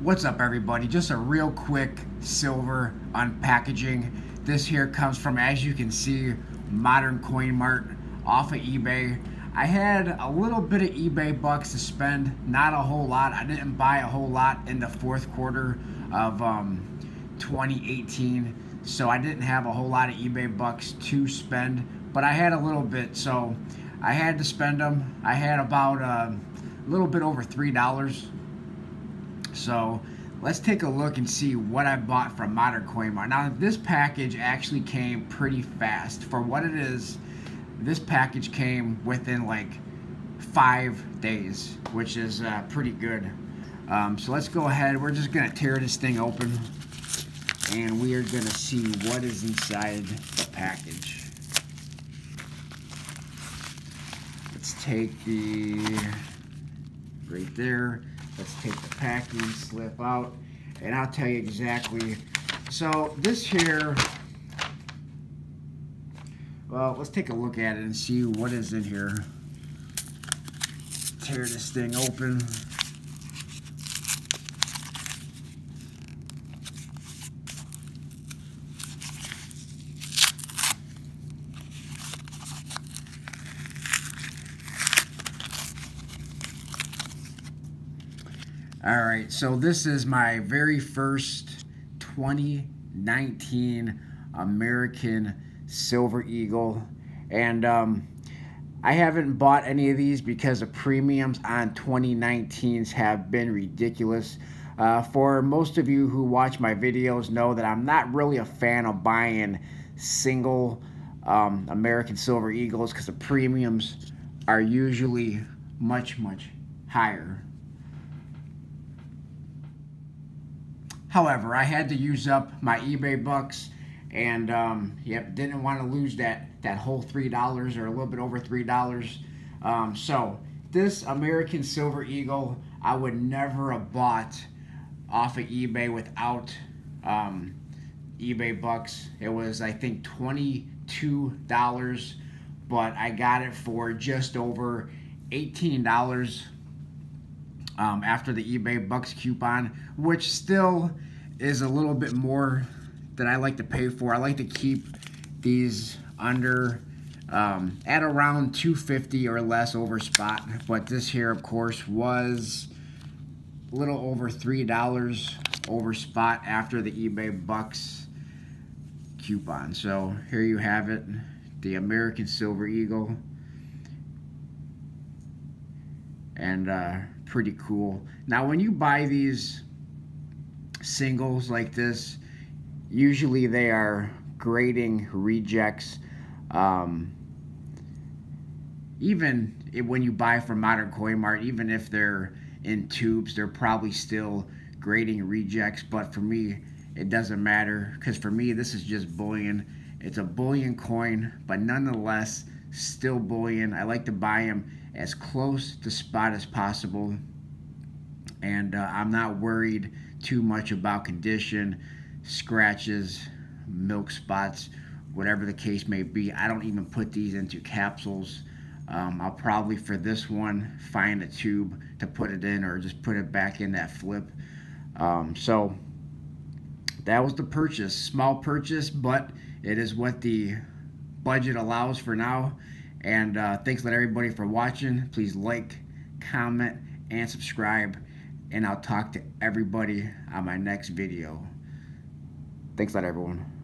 What's up everybody? Just a real quick silver unpackaging. This here comes from, as you can see, Modern Coin Mart off of eBay. I had a little bit of eBay bucks to spend, not a whole lot. I didn't buy a whole lot in the fourth quarter of um, 2018, so I didn't have a whole lot of eBay bucks to spend, but I had a little bit, so I had to spend them. I had about uh, a little bit over $3 so let's take a look and see what I bought from Modern Coin Mart. Now this package actually came pretty fast. For what it is, this package came within like five days, which is uh, pretty good. Um, so let's go ahead. We're just gonna tear this thing open and we are gonna see what is inside the package. Let's take the right there Let's take the packing slip out and I'll tell you exactly. So this here, well, let's take a look at it and see what is in here. Tear this thing open. All right, so this is my very first 2019 American Silver Eagle. And um, I haven't bought any of these because the premiums on 2019s have been ridiculous. Uh, for most of you who watch my videos know that I'm not really a fan of buying single um, American Silver Eagles because the premiums are usually much, much higher. However, I had to use up my eBay bucks and um, yep, didn't want to lose that, that whole $3 or a little bit over $3. Um, so this American Silver Eagle, I would never have bought off of eBay without um, eBay bucks. It was, I think, $22, but I got it for just over $18 um, after the eBay Bucks coupon, which still is a little bit more than I like to pay for. I like to keep these under um, at around 250 or less over spot, but this here, of course, was a little over $3 over spot after the eBay Bucks coupon. So here you have it, the American Silver Eagle. And uh, pretty cool. Now when you buy these singles like this, usually they are grading rejects. Um, even when you buy from Modern Coin Mart, even if they're in tubes, they're probably still grading rejects. But for me, it doesn't matter because for me, this is just bullion. It's a bullion coin, but nonetheless, still bullion. I like to buy them as close to spot as possible. And uh, I'm not worried too much about condition, scratches, milk spots, whatever the case may be. I don't even put these into capsules. Um, I'll probably for this one find a tube to put it in or just put it back in that flip. Um, so that was the purchase. Small purchase, but it is what the budget allows for now. And uh, thanks to everybody for watching. Please like, comment, and subscribe. And I'll talk to everybody on my next video. Thanks a lot, everyone.